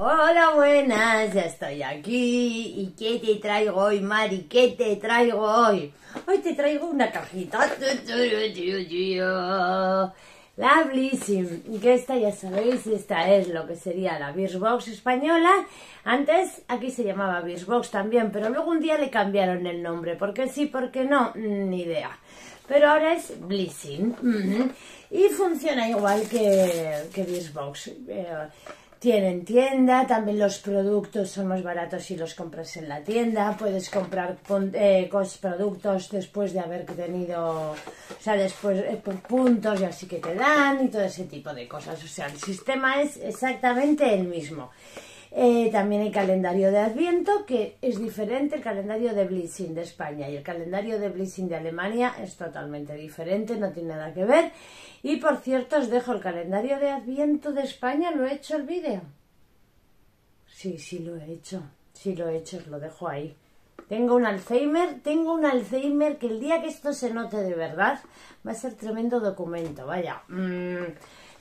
Hola, buenas, ya estoy aquí. ¿Y qué te traigo hoy, Mari? ¿Qué te traigo hoy? Hoy te traigo una cajita. La Blissing, que esta ya sabéis, esta es lo que sería la Birchbox española. Antes aquí se llamaba Birchbox también, pero luego un día le cambiaron el nombre. ¿Por qué sí, por qué no? Ni idea. Pero ahora es Blissing. Y funciona igual que, que Birchbox. Tienen tienda, también los productos son más baratos si los compras en la tienda. Puedes comprar eh, productos después de haber tenido, o sea, después eh, por puntos y así que te dan y todo ese tipo de cosas. O sea, el sistema es exactamente el mismo. Eh, también hay calendario de Adviento, que es diferente el calendario de Blissing de España y el calendario de Blissing de Alemania es totalmente diferente, no tiene nada que ver. Y por cierto, os dejo el calendario de Adviento de España, ¿lo he hecho el vídeo? Sí, sí lo he hecho, sí lo he hecho, os lo dejo ahí. Tengo un Alzheimer, tengo un Alzheimer que el día que esto se note de verdad va a ser tremendo documento, vaya. mm,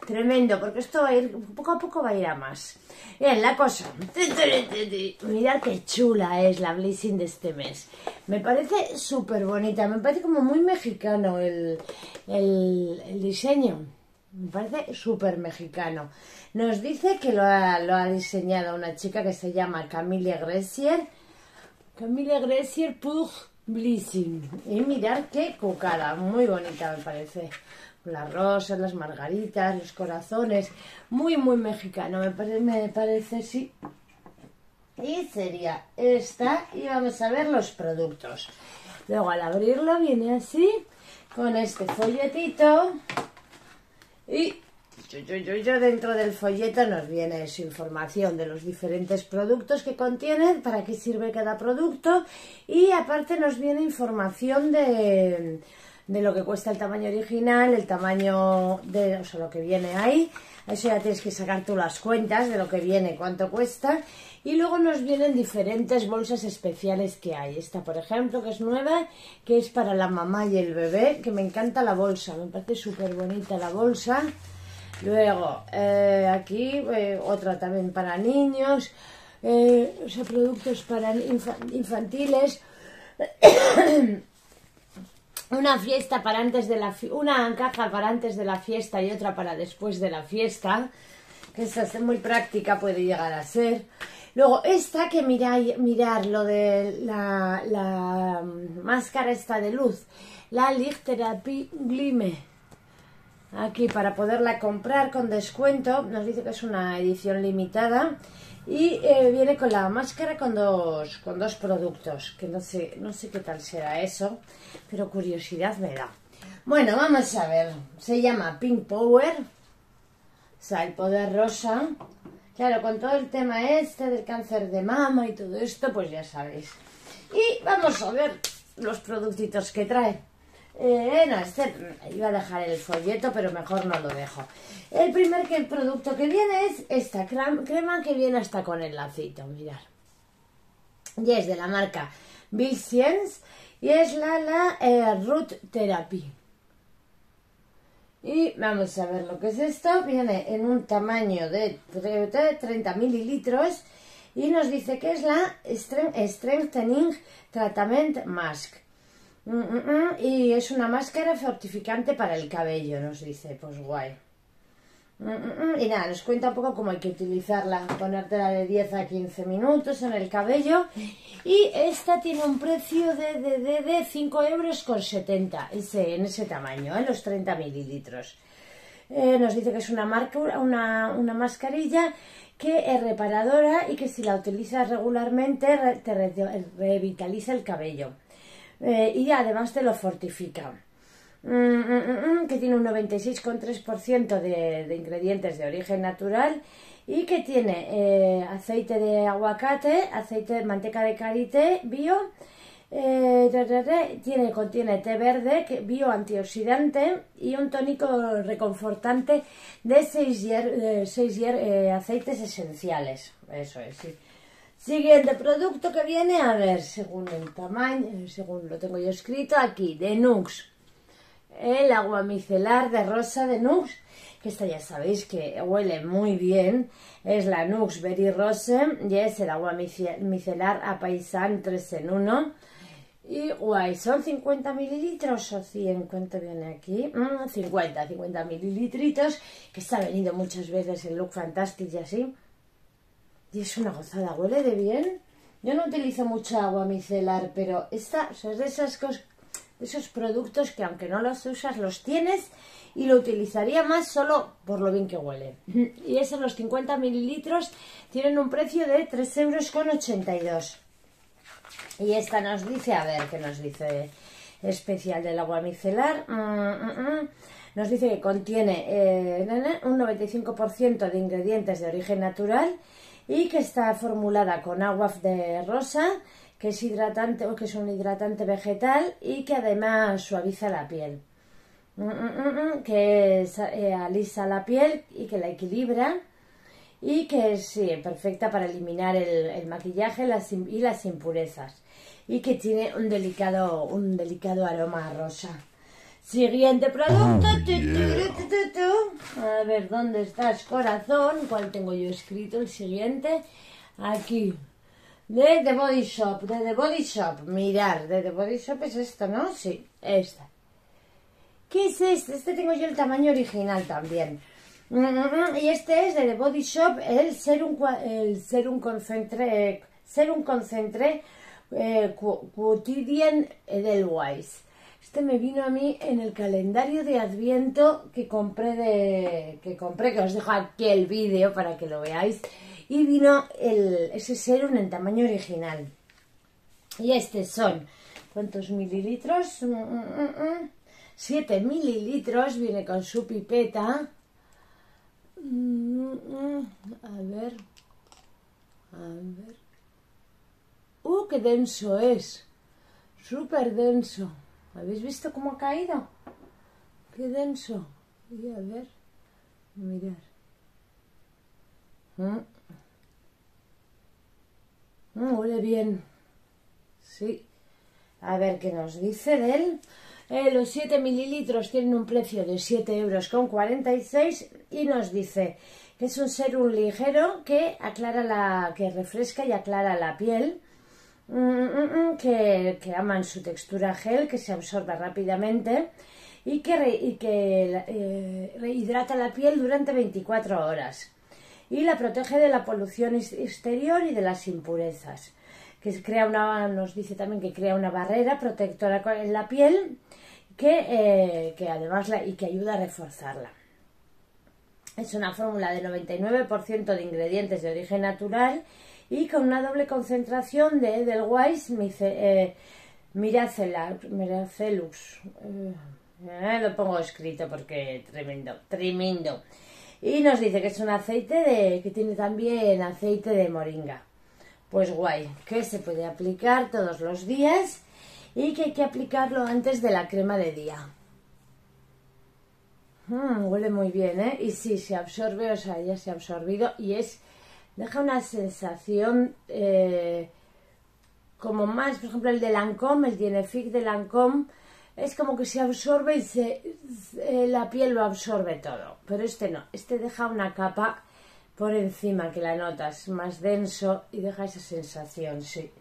tremendo, porque esto va a ir, poco a poco va a ir a más. Bien, la cosa. Mirad qué chula es la Blissing de este mes. Me parece súper bonita, me parece como muy mexicano el, el, diseño. Me parece súper mexicano. Nos dice que lo ha, lo ha diseñado una chica que se llama Camille Gressier. Camille Gressier pour Blissing. Y mirad qué cucara, muy bonita me parece. Las rosas, las margaritas, los corazones. Muy, muy mexicano, me, pare- me parece, sí. Y sería esta y vamos a ver los productos. Luego al abrirlo viene así, con este folletito. Y yo, yo, yo, dentro del folleto nos viene su información de los diferentes productos que contienen, para qué sirve cada producto y aparte nos viene información de, de lo que cuesta el tamaño original, el tamaño de, o sea, lo que viene ahí. Eso ya tienes que sacar tú las cuentas de lo que viene, cuánto cuesta. Y luego nos vienen diferentes bolsas especiales que hay. Esta, por ejemplo, que es nueva, que es para la mamá y el bebé, que me encanta la bolsa, me parece súper bonita la bolsa. Luego, eh, aquí eh, otra también para niños, eh, o sea, productos para infa- infantiles. una fiesta para antes de la una caja para antes de la fiesta y otra para después de la fiesta que esta es muy práctica puede llegar a ser luego esta que miráis mirar lo de la, la máscara esta de luz la Lichttherapie Glime aquí para poderla comprar con descuento nos dice que es una edición limitada y eh, viene con la máscara con dos con dos productos que no sé no sé qué tal será eso pero curiosidad me da. Bueno vamos a ver se llama Pink Power o sea el poder rosa. Claro con todo el tema este del cáncer de mama y todo esto pues ya sabéis. Y vamos a ver los productitos que trae eh, no, este iba a dejar el folleto, pero mejor no lo dejo. El primer que, producto que viene es esta crema que viene hasta con el lacito, mirar. Y es de la marca Bill Science y es la, la eh, Root Therapy. Y vamos a ver lo que es esto. Viene en un tamaño de tre- tre- 30 mililitros y nos dice que es la Strength- Strengthening Treatment Mask. Mm, mm, mm, Y es una máscara fortificante para el cabello, nos dice. Pues guay. Y nada, nos cuenta un poco cómo hay que utilizarla. Ponértela de 10 a 15 minutos en el cabello. Y esta tiene un precio de, de, de, de 5 euros con 70. Ese, en ese tamaño, en los 30 mililitros. Eh, nos dice que es una, marca, una, una mascarilla que es reparadora y que si la utilizas regularmente re- te re- revitaliza el cabello. Eh, y además te lo fortifica. Mm, mm, mm, mm, que tiene un 96,3% de, de ingredientes de origen natural y que tiene eh, aceite de aguacate, aceite de manteca de karité bio, eh, tiene, contiene té verde, que, bio antioxidante y un tónico reconfortante de 6 aceites esenciales. Eso es, sí. Siguiente producto que viene, a ver, según el tamaño, según lo tengo yo escrito aquí, de Nux. el agua micelar de rosa de Nux, que esta ya sabéis que huele muy bien, es la Nux Berry Rose y es el agua micelar a paisan 3 en 1. Y guay, son 50 mililitros o 100, ¿cuánto viene aquí? 50, mm, 50 mililitritos, que está venido muchas veces en Look Fantastic y así. Y es una gozada, huele de bien. Yo no utilizo mucha agua micelar, pero esta es de esas cosas esos productos que aunque no los usas, los tienes y lo utilizaría más solo por lo bien que huele. Y esos los 50 mililitros tienen un precio de 3,82 euros. Y esta nos dice, a ver qué nos dice especial del agua micelar. Mm, mm, mm. Nos dice que contiene eh, un 95% de ingredientes de origen natural y que está formulada con agua de rosa, que es hidratante o que es un hidratante vegetal y que además suaviza la piel. Mm, mm, mm, que eh, alisa la piel y que la equilibra y que es perfecta para eliminar el, maquillaje y las impurezas y que tiene un delicado, un delicado aroma rosa. Siguiente producto. Oh, a ver, ¿dónde estás, corazón? ¿Cuál tengo yo escrito? El siguiente. Aquí. De The Body Shop, de The Body Shop. Mirar, de The Body Shop es esto, ¿no? Sí, esta. ¿Qué es este? Este tengo yo el tamaño original también. Mm, mm, mm, y este es de The Body Shop, el Serum, el serum Concentré, Serum Concentré eh, Quotidian Edelweiss. Este me vino a mí en el calendario de Adviento que compré de que compré, que os dejo aquí el vídeo para que lo veáis y vino el, ese serum en tamaño original. Y estos son, ¿cuántos mililitros? 7 mm, mm, mm, mililitros, viene con su pipeta. A ver, a ver. ¡Uh, qué denso es! Súper denso. ¿Habéis visto cómo ha caído? ¡Qué denso! Y a ver, mirar. Mm, huele bien. Sí. A ver qué nos dice de él. Eh, los 7 mililitros tienen un precio de 7 euros con 46 y nos dice que es un serum ligero que aclara la, que refresca y aclara la piel, mm, mm, que, que, aman su textura gel, que se absorba rápidamente y que, y que eh, rehidrata la piel durante 24 horas y la protege de la polución exterior y de las impurezas. Que crea una, nos dice también que crea una barrera protectora en la piel que, eh, que además la, y que ayuda a reforzarla. Es una fórmula de 99% de ingredientes de origen natural y con una doble concentración de Edelweiss eh, Miracellus. Eh, lo pongo escrito porque tremendo, tremendo. Y nos dice que es un aceite de, que tiene también aceite de moringa. Pues guay, que se puede aplicar todos los días y que hay que aplicarlo antes de la crema de día. Mm, huele muy bien, ¿eh? Y sí, se absorbe, o sea, ya se ha absorbido y es, deja una sensación eh, como más, por ejemplo, el de Lancôme, el Genefic de Lancôme, es como que se absorbe y se, la piel lo absorbe todo. Pero este no, este deja una capa por encima que la notas más denso y deja esa sensación, sí.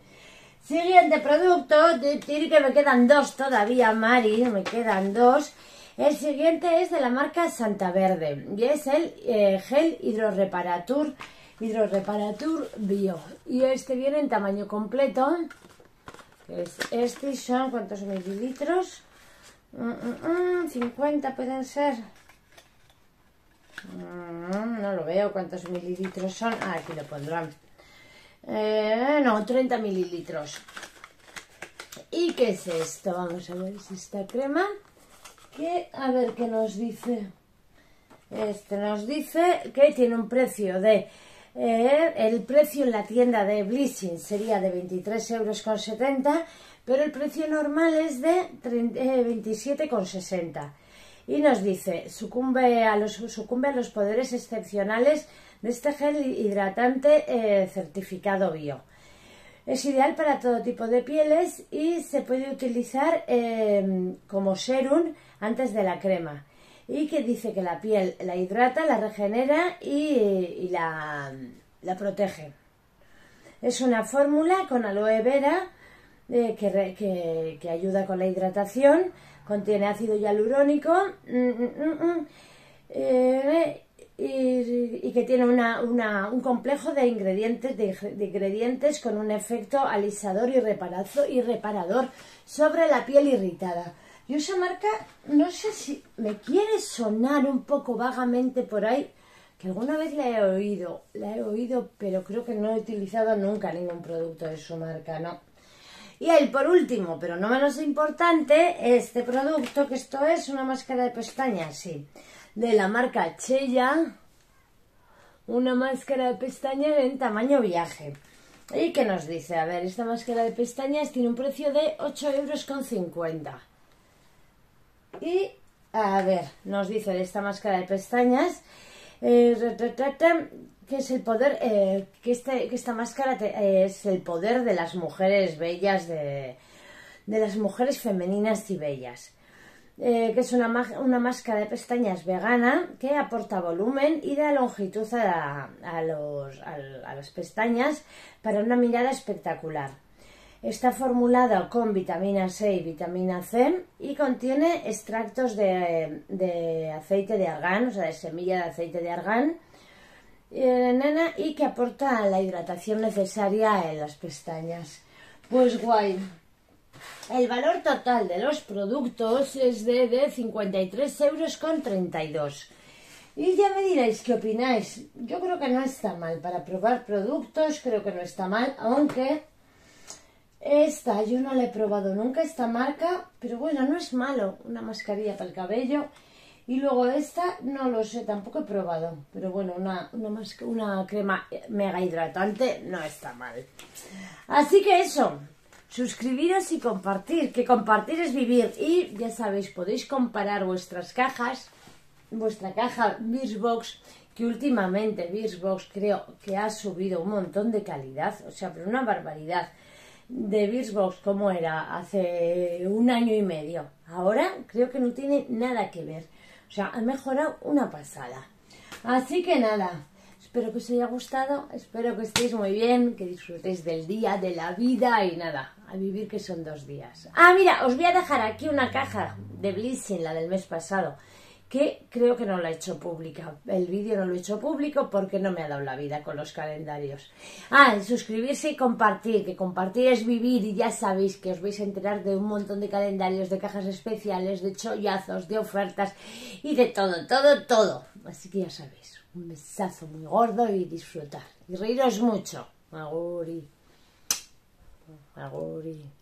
Siguiente producto, que me quedan dos todavía, Mari, me quedan dos. El siguiente es de la marca Santa Verde y es el eh, gel hidroreparatur, hidroreparatur bio. Y este viene en tamaño completo. Es este son, ¿cuántos mililitros? 50 pueden ser. Mm, no lo veo cuántos mililitros son. Ah, aquí lo pondrán. Eh, no, 30 mililitros. ¿Y qué es esto? Vamos a ver si esta crema. Que, a ver qué nos dice. Este nos dice que tiene un precio de... Eh, el precio en la tienda de Blissing sería de 23,70 euros pero el precio normal es de 27,60 eh, y nos dice sucumbe a los sucumbe a los poderes excepcionales de este gel hidratante eh, certificado bio Es ideal para todo tipo de pieles y se puede utilizar em, como serum antes de la crema. Y que dice que la piel la hidrata, la regenera y, la, protege. Es una fórmula con aloe vera eh, que, ayuda con la hidratación. Contiene ácido hialurónico. Mm, mm, mm, eh, y, que tiene un complejo de ingredientes, de, ingredientes con un efecto alisador y, y reparador sobre la piel irritada. Yo esa marca, no sé si me quiere sonar un poco vagamente por ahí, que alguna vez la he oído, la he oído, pero creo que no he utilizado nunca ningún producto de su marca, ¿no? Y el por último, pero no menos importante, este producto, que esto es una máscara de pestañas, sí de la marca Chella, una máscara de pestañas en tamaño viaje. ¿Y qué nos dice? A ver, esta máscara de pestañas tiene un precio de 8,50 euros. Y, a ver, nos dice de esta máscara de pestañas eh, que es el poder, eh, que, este, que esta máscara es el poder de las mujeres bellas, de, de las mujeres femeninas y bellas. Eh, que es una, una, máscara de pestañas vegana que aporta volumen y da longitud a, los, a, las pestañas para una mirada espectacular. Está formulada con vitamina C y vitamina C y contiene extractos de, de aceite de argán, o sea, de semilla de aceite de argán, eh, y que aporta la hidratación necesaria en las pestañas. Pues guay, el valor total de los productos es de, de 53 euros con 32. Y ya me diréis qué opináis. Yo creo que no está mal para probar productos, creo que no está mal, aunque esta yo no la he probado nunca, esta marca, pero bueno, no es malo, una mascarilla para el cabello. Y luego esta, no lo sé, tampoco he probado, pero bueno, una, una, una crema mega hidratante no está mal. Así que eso, suscribiros y compartir, que compartir es vivir. Y ya sabéis, podéis comparar vuestras cajas, vuestra caja Birchbox, que últimamente Birchbox creo que ha subido un montón de calidad, o sea, pero una barbaridad de Birchbox como era hace un año y medio. Ahora creo que no tiene nada que ver. O sea, ha mejorado una pasada. Así que nada, Espero que os haya gustado, espero que estéis muy bien, que disfrutéis del día, de la vida y nada, a vivir que son dos días. Ah, mira, os voy a dejar aquí una caja de Blissing, la del mes pasado, que creo que no la he hecho pública. El vídeo no lo he hecho público porque no me ha dado la vida con los calendarios. Ah, suscribirse y compartir, que compartir es vivir y ya sabéis que os vais a enterar de un montón de calendarios, de cajas especiales, de chollazos, de ofertas y de todo, todo, todo. Así que ya sabéis un besazo muy gordo y disfrutar. Y reíros mucho. Maguri. Maguri.